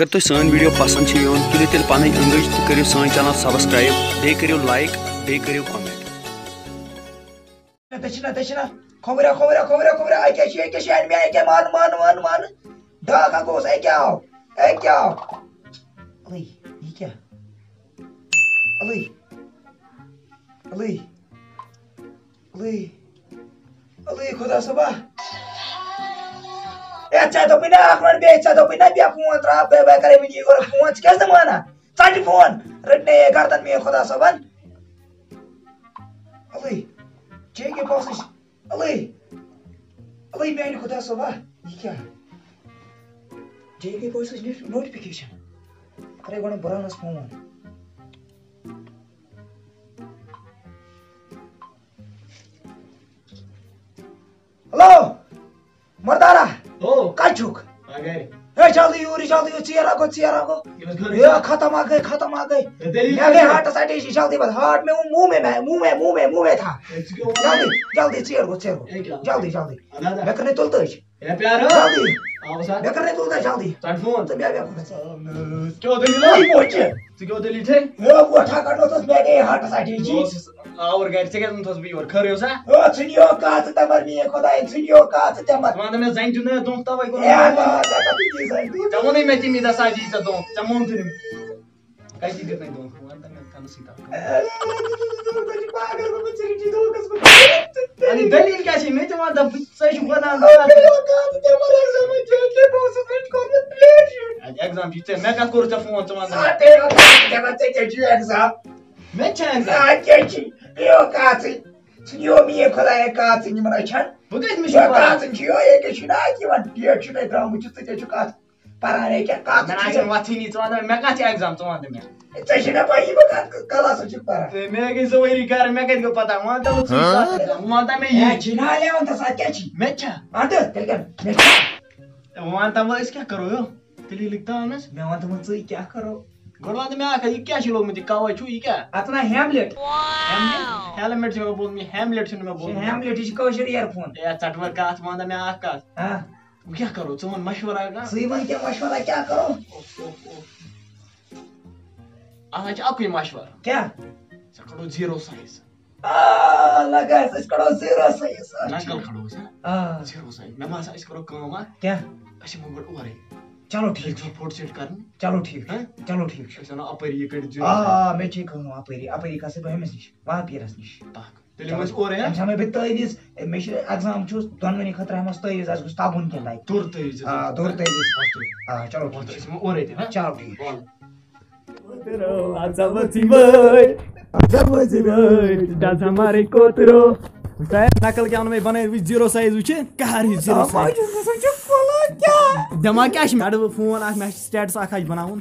अगर तुम सान वीडियो पसंद यन तुलो तेल पन अंगज तो करो सान चैनल सब्सक्राइब बे करो लाइक बे करो कमेंट दक्षिणा दक्षिणा खोबरा खोबरा खोबरा खोबरा आई क्या आई क्या आई मैं क्या, मान मान मान मान। ढाका गोस आई क्या आओ आई क्या। आओ अली, ये क्या? अली अली अली अली, खुदा सबा ए अच्छा तो बिना आखमन बे अच्छा तो बिना बे फ़ोन त्रा बे बे करे मिनी और फ़ोन क्या जमाना चाटी फ़ोन। रटने गर्दन में खुदा सबन। Ali Check your bosses. Ali. Ali ben खुदा सोबा। ये क्या JK bosses notification. अरे गण बड़ा नस फ़ोन हेलो? मर्दारा गए ए जल्दी यूरी जल्दी यू चेहरा को चेहरा को। ये खत्म आ गए खत्म आ गए। मैं गए हार्ट साइड जल्दी बस हार्ट में मुँह में मैं मुँह में मुँह में मुँह में था। जल्दी जल्दी चेयर को चेयर ए जल्दी जल्दी। मैं करने तुलते ए प्यार। जल्दी। मैं करने तुलते जल्दी। चट फ़ोन। तो मैं मैं क्यों दिल्ली नहीं पहुँचे। तू क्यों दिल्ली थे? वो ठा करनो तो मैं गए हार्ट साइड जी और गैर से क्या तुम भी और खरे हो सा ओ सुनियो का त मर खुदा सुनियो का त मर तुम्हारे में जाइन जुने तुम तब को ए ना का की सही जमो नहीं मैं ती दसा जी से तुम जमो थे काय ती देत नाही तुम तुम्हाला मैं कान सीता आणि दलील काय मी तुम्हाला सही शुभना एग्ज़ाम जीते मैं का करू फ़ोन तुम्हाला मैं चैन Senhor, minha cola é casa, minha mãe, chan. बघायच मी Minha शिकवा casa, senhor, é que china, que vai dia, china, drama, muito te chucat. Para né que a casa. मैं आज वाथीनी तुम्हाला मैं का एग्ज़ाम तुम्हाला मैं Tá china para ir para cala só chup para. मैं काही सवयी कार मैं काही को पता वहाँ तो वहाँ तो मैं É, ये china, é onde tá que chi. मैं क्या Anda, tá ligado? Né? वहाँ तो मैं क्या करो यो तेली लिखता हूँ मैं Meu anda muito aí, que करो? गोरला तो मैं आखा ये क्या छिलो मुझे कावा छु ये क्या अपना हैमलेट हेलमेट से मैं बोल मैं हेमलेट से मैं बोल हैमलेट इस कौशल ईयरफोन या चटवर का हाथ मांदा मैं आका हाँ क्या करो तुम मशवरा का सही मन क्या मशवरा क्या करो आज आपको मशवरा क्या सकड़ो ज़ीरो साइज़ आ लगा इस करो ज़ीरो सही नकल खड़ो सा आ ज़ीरो साइज़ मैं मासा इस करो काम क्या ऐसे मोबाइल ओरे चलो ठीक ठीक है। फ़ोटो सेट करने। चलो ठीक हैं। चलो ठीक ऐसे ना अपर कर जो आ मैं ठीक हूँ अपरी। अपरी का से बहम निश। वहाँ पीरस निश। ताक तेले मस ओरे हम समय भी तैदिस मैं एग्ज़ाम छुस दोनवनी खतरा हम तैदिस आज कुछ ताबुन के लाइक दूर ते इज़ हाँ, दूर तैदिस हाँ। चलो ठीक ओरे थे ना चलो ठीक हमारे कोतरो। नकल क्या में बने ज़ीरो साइज़ वुचे कहर ज़ीरो साइज़ दिमाग क्या फ़ोन आ मैं स्टेटस आख बनाउन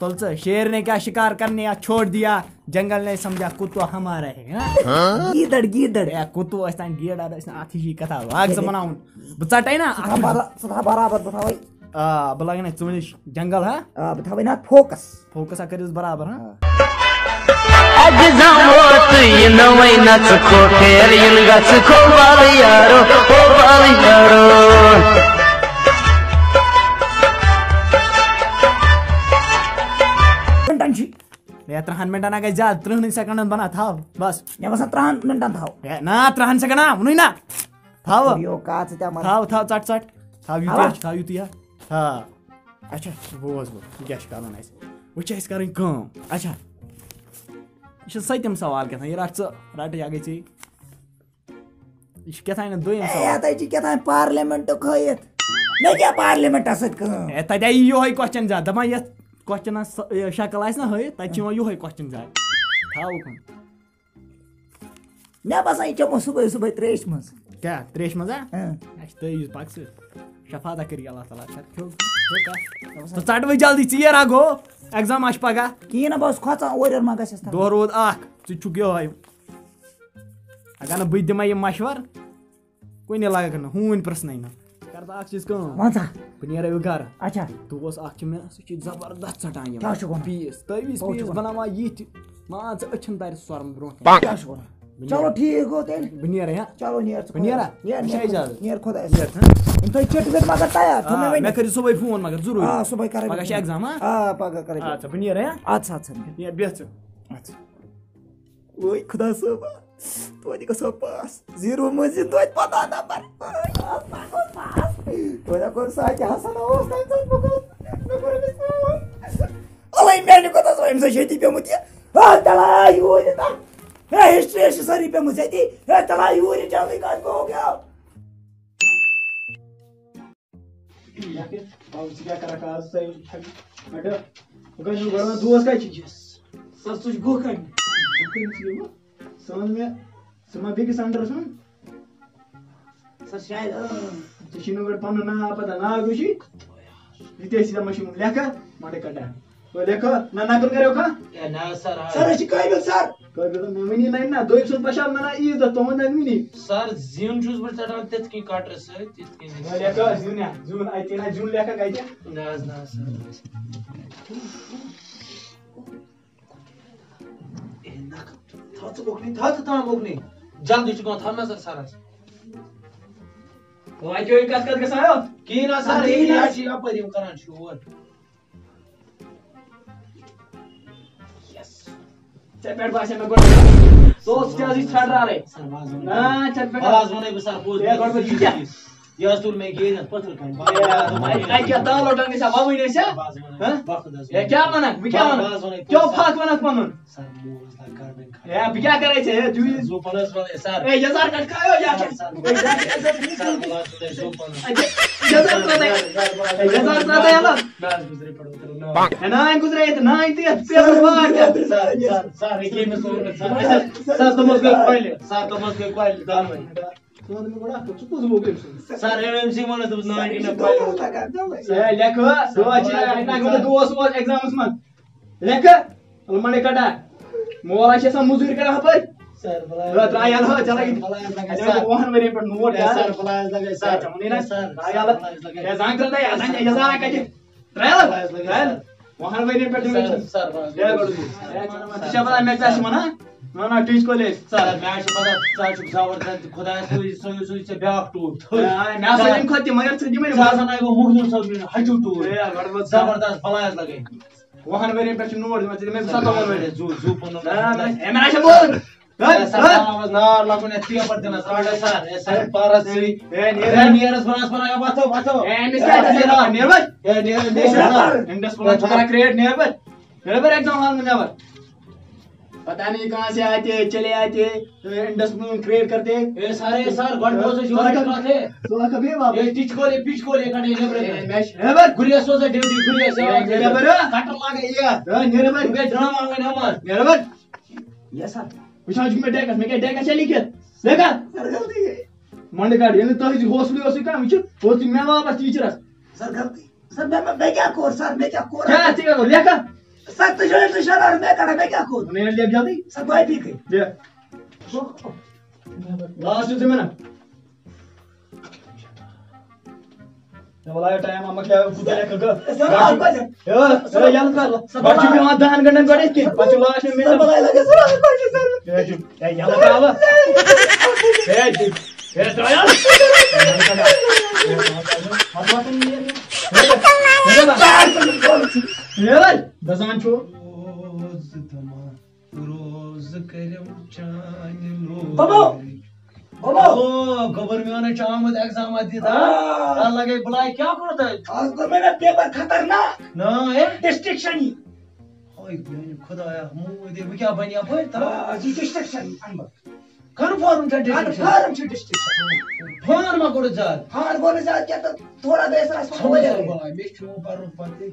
तुल शेर ने क्या शिकार करने या छोड़ दिया? जंगल ने समझा कुत्तो हमारा है हाँ? गीदड़ गीदड़। कुत्तो अस्तन गेडा अस्तन आथी ही कथा वाग से बनाउन बचाटे ना? सदा बराबर बताओ आ बलाग ना तुम जंगल है? आ बताओ ना फोकस फोकस करिस बराबर हाँ? एग्ज़ाम वोट यिनवै नचको फेर इन यारो। छी ये त्रहन मिनटन गई जा त्रिहन सेकंडन बना था बस। मैं बस त्रहन मिनटन ना त्रहन सेकंड ना यो मर चट चट। थाव हाला? युतिया थाव युतिया हाँ। अच्छा क्या है वो करें काम अच्छा। ये सत्यम सवाल क्या था ये रट रट या गई ये क्या था ना दो ए सवाल आता जी क्या था? पार्लियामेंट तो खयत मैं क्या पार्लियामेंट असत का ए तते योहै क्वेश्चन जा। दमा ये क्वेश्चन शक्ल आस ना हय तत योहै क्वेश्चन जा। थाव कम मैं बस आई चमो सुबह सुबह त्रेश मस। क्या त्रेश मज़ा हाँ? Acho que isso, pode ser. Chafada queria lá, tá lá. Show, show, तो चाट वही जल्दी चीर आगो एग्ज़ाम आश पगा। की ना बस खचा ओरर मा गसस था दो रोज आख चु चुक यो है अगर ना बुद्ध में ये मशवर कोई नहीं लगा करना हूँ इन प्रश्न नहीं ना कर आख चीज़ को वंसा पुनियर है घर अच्छा तो बस आख में सु ज़बरदस्त चटान ये क्या छु वनान? पीस तवीस बहुत पीस छु वनान? बनावा ये मान अछन तार स्वरम ब्रो क्या शुक्र चलो ठीक गो तेल बह नेरे हाँ चलो नियर Bă, Niera? नियर Așa e iজাज़त? नियर खुदा नेर हाँ तो चट बिट मगर तयार आ, थमे मैं करी सुबह फ़ोन मगर ज़रूर हाँ सुबह करे पगह छ एग्ज़ाम हाँ हाँ पगह करे अच्छा बह नेरे हाँ अच्छा अच्छा नेर बेह च अच्छा ओए खुदा सब तोदी को सब पास ज़ीरो मजिद तोद पता नंबर तोदा को साथ हसन ओस तन तन बको अलै मैंने को तो स्वयं से शेती पे मुतिया हा तला यूरी ता हे हिस्ट्री है सरी पे मुझे दी हे तला यूरी जल्दी का हो गया क्या करा का समझ में? समझ भी किसान डर सुन सर शायद तो शिनो पन ना पता ना गुशी रितेश सीधा मशीन लेखा मारे कटा। वो तो लेखो ना ना कर करे ओखा या ना सर हाँ। सर अच्छी काबिल सर। काबिल तो मैं नहीं नहीं ना दो एक सौ पचास मना ये तो तो मैं नहीं सर जीवन जूस पर चढ़ा हाँ, तेज की काट रहे सर तेज की लेखा जून या जून आई तीन जून लेखा गई ना ना सर। था तो बोकनी था तो था बोकनी जल्दी चुका था ना सर सारा वो आई क्यों कस कस गसायो की ना सर की ये ना? या छी अपन यम करन छु वो चल बैठ बासे में गोड़ तो स्टेज इस छाड़ रहा रे सर बाज हाँ चल बैठ आवाज़ होने पे सर पूछ ये गड़बड़ की क्या? या स्टूल में गे ना पत्थर आई का आई क्या दाल उठाने से बाबू ने से बाज हाँ? होने ये क्या मना मैं क्या बाज मना होने क्यों फाक मना पनुन सर मोज ला कार्बन खा ये अब क्या करे छे तू जो पलस वाले सर ए हज़ार कट खायो या सर सर बोला तो जो पलस हज़ार प्रदा हज़ार प्रदा याला नाज गुजरे पड़ो करो ना है ना गुजरे तो ना इते पेपर बाहर सर सर सर ये में सो सर सर तो मत कोइले सर तो मत कोइले दाम में तो में बड़ा तो कुछ हो गए सर एमएमसी मन तो ना इन कोइले ए लेको दो अच्छा ना को दो सो एग्ज़ाम में लेको अलमने कटा मोला से सम मजूरी करा पर सर रा ट्राई याला चला बलायस लगे सर सर वाहन मेरे पर नोट यार सर बलायस लगे सर सर ना सर ट्राई याला ए करता है जांग या जा का ट्रायल ट्रायल वाहन मेरे पर सर सर या गडू शबा मैं चाची मना ना ना टीच कॉलेज सर मैं आज पता चाचू ज़बरदस्त खुदा सोई सोई सोई से ब्याक टूट मैं सलिम खती मगर से दिमे सासन आएको मुखदुर सब हजू टूट ए गडबड ज़बरदस्त बलायस लगे वाहन मेरे पर नोट मैं मैं सतो मेरे जू जू पनो ना ना ए मैं आशा बोल सर आवाज़ नार लागून एतिया पडते सर सर ए सर पारस सी ए ए नियर नियरस बनास बनायो बाथो बाथो ए मिस्टर नियर नियर बस ए नियर नियर इंडस पुलिस पता नहीं कहाँ से आते चले आते इंडस क्रिएट करते। ए सारे सर गड बोस जो थे सोला कभी बाबा ए टिच पिच कोले कने लेब्रे मैच गुरिया ड्यूटी गुरिया से काटर लागे या मांगे यस सर विशाल जी में चली क्या देखा सर गलती है। मंडे काट ये तो ही काम है हॉस्टल में वापस टीचर सर गलती सर मैं मैं क्या कोर सर मैं क्या कोर? क्या ठीक है लेका सर तो जो तो शरार मैं करा मैं क्या कोर मैंने ले जल्दी सर भाई पी गई ले लास्ट से मैंने वाला टाइम हम क्या कुछ लेकर ग सर आप को सर सर यार कर बच्चे भी वहाँ दान गणन करे के बच्चे लास्ट में सर मिल बताए लगे सर आप को सर ए चुप ए यार का आवा ए चुप ए तो यार ये भाई दसान ओ में आने चामत एग्ज़ाम आती था। बुलाए क्या करता है आज को मेरा पेपर खतरनाक। ना है? डिस्ट्रिक्शन ही। ओए मुँह दे क्या बनिया पर ता डिस्ट्रिक्शन था डिस्ट्रिक्शन फार मा बोले जा क्या तो थोड़ा हो पर पते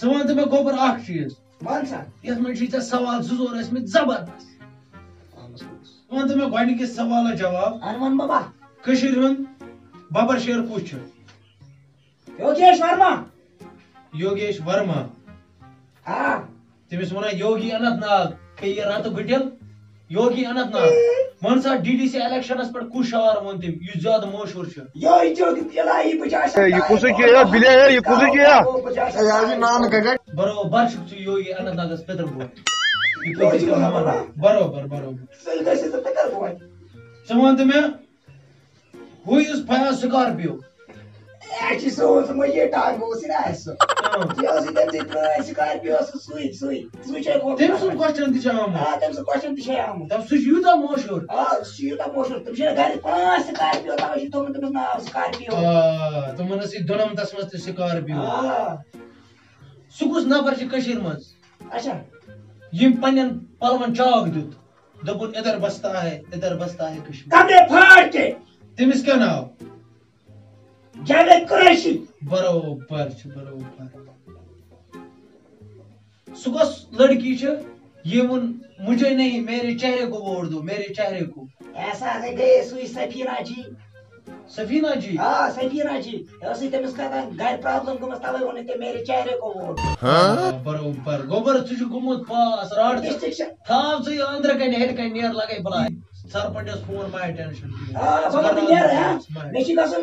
समान तो मैं गोबर आख चीज़ मान सा यस में छी सवाल जुजोर इसमें ज़बरदस्त वन तो मैं गोडी के सवाल जवाब हनुमान बाबा कशीर हुन बाबर शेर पूछ योगेश वर्मा योगेश वर्मा हाँ तमिस वन योगी अनंतनाग के ये रात गुटिल योगी अनंतनाग मन सा डी डी सी इलेक्शनस पे कुछ शार वो तम यु ज़्यादा मशहूर छ यो इजोग इलाही बचा ये कुछ के या बिले है Scorpio Esse som, você mãe tá, vou você nessa. Eu sei que tem esse cara que eu sou sui, sui. Sui é contra. Temos um gostando de chamo. Ah, temos um gostando de chamo. Então surgiu da mocho. Ah, surgiu da mocho. Temos já cara, ah, esse cara que eu tava junto com na esse cara que eu. Ah, तो मन से दोनों में दस मस्त esse cara que eu. Ah. सुकुस नफर से कशीर मज अच्छा यम पनन पलवन चाक दुत दबुन इधर बसता है इधर बसता है कश्मीर कमरे फाड़ के तमिस क्या नाव જાવે કુરૈશી બરોબર છે सुबह लड़की छ ये मुन मुझे नहीं मेरे चेहरे को वोट दो मेरे चेहरे को। ऐसा से गए सुई सफीना जी। सफीना जी? हाँ सफीना जी। ऐसे तुम इसका था गैर प्रॉब्लम को मस्ता हुए होने के मेरे चेहरे को वोट हाँ? बरोबर। गोबर तुझे गुमुत पास राड थाम से अंदर कहीं हेड का नियर लगे बलाए सरपंच फ़ोन माय टेंशन। हाँ बरोबर नियर है हाँ। मैं कसम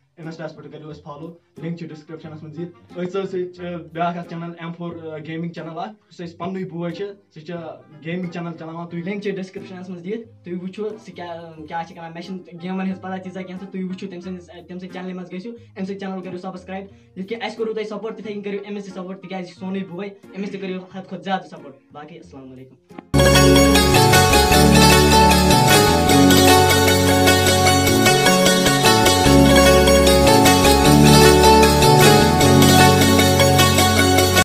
इंस्टा पे करो फालो लिंक डिस्क्रिप्शन में दी अच्छा channel M four gaming channel अस पन्न बोच स गेमिंग चैनल चलाना तुम लिंक डिस्क्रिप्शन में दी तुम वो क्या क्या मैं गेमन पता तीस क्या तुम वो तम सैनल में गो अम चैनल करो सब्सक्राइब जिसके अस करो तुम सपोर्ट तथे कहूँ अमें सपोर्ट तिक सोन बोए अमें तरह हद खुद ज़्यादा सपोर्ट बाकी असल